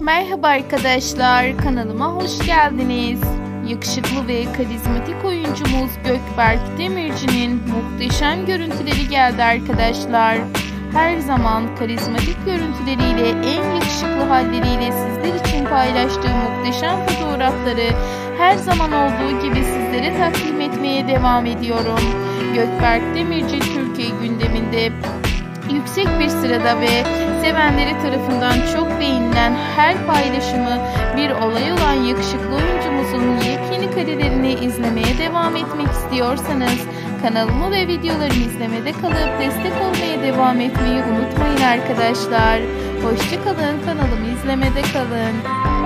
Merhaba arkadaşlar, kanalıma hoş geldiniz. Yakışıklı ve karizmatik oyuncumuz Gökberk Demirci'nin muhteşem görüntüleri geldi arkadaşlar. Her zaman karizmatik görüntüleriyle en yakışıklı halleriyle sizler için paylaştığı muhteşem fotoğrafları her zaman olduğu gibi sizlere takdim etmeye devam ediyorum. Gökberk Demirci Türkiye gündeminde yüksek bir sırada ve sevenleri tarafından çok beğenilen paylaşımı bir olay olan yakışıklı oyuncumuzun yepyeni karelerini izlemeye devam etmek istiyorsanız kanalımı ve videolarımı izlemede kalıp destek olmaya devam etmeyi unutmayın arkadaşlar. Hoşçakalın kanalımı izlemede kalın.